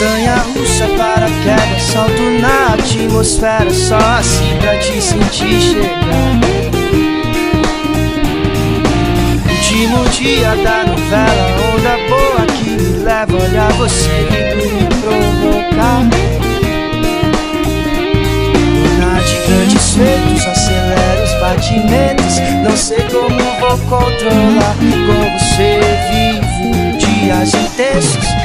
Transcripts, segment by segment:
Montanha russa, paraquedas, salto na atmosfera Só assim pra te sentir chegar. Último dia da novela, onda boa que me leva a olhar você indo me provocar. Na de grandes feitos, acelera os batimentos Não sei como vou controlar com você vivo dias intensos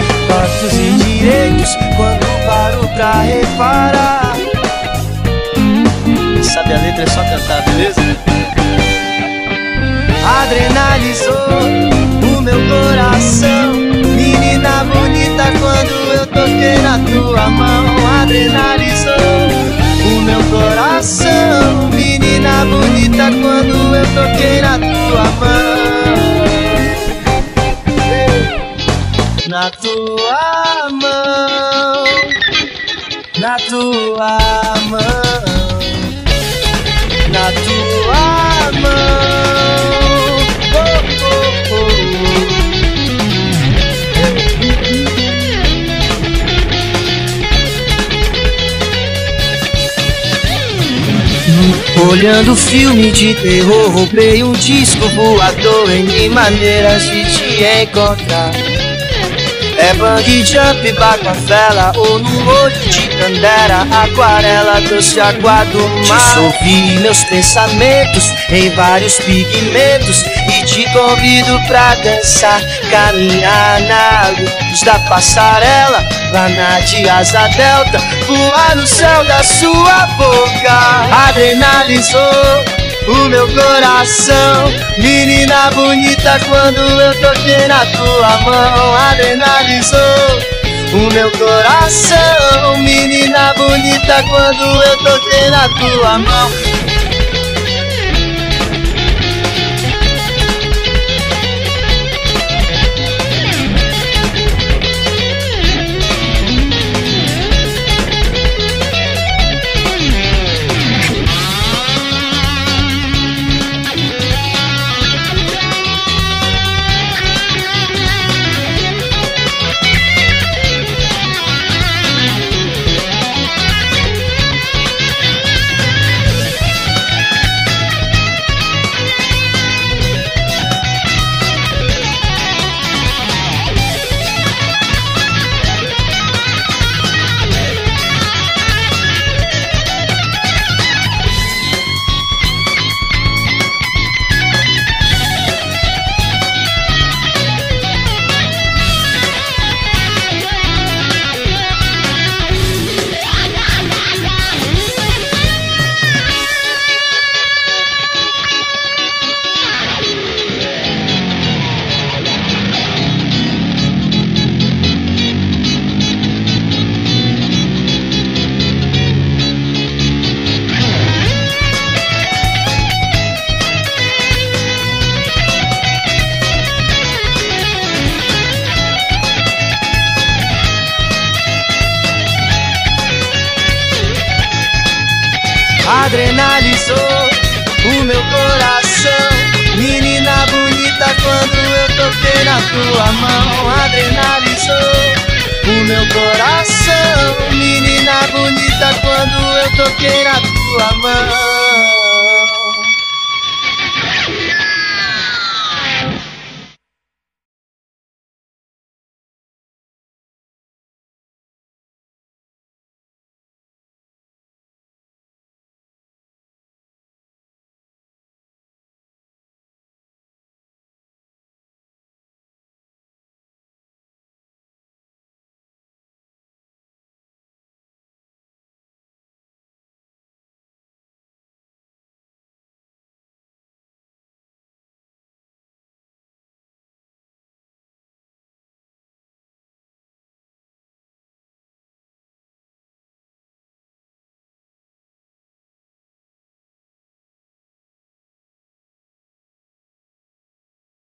direitos quando paro pra reparar. Sabe a letra é só cantar, beleza? Adrenalizou o meu coração. Menina bonita quando eu toquei na tua mão Adrenalizou o meu coração. Menina bonita quando Na tua mão Na tua mão Na tua mão oh, oh, oh. Olhando filme de terror, roubei um disco voador em maneiras de te encontrar. É bang jump, bacafela ou no olho de candera Aquarela, doce água do mar. Dissolvi meus pensamentos em vários pigmentos E te convido pra dançar, caminhar na luz da passarela Lá na de asa delta, voar no céu da sua boca. Adrenalizou o meu coração Menina bonita quando eu toquei na tua mão Adrenalizou. O meu coração Menina bonita quando eu toquei na tua mão Adrenalizou o meu coração. Menina bonita quando eu toquei na tua mão Adrenalizou o meu coração. Menina bonita quando eu toquei na tua mão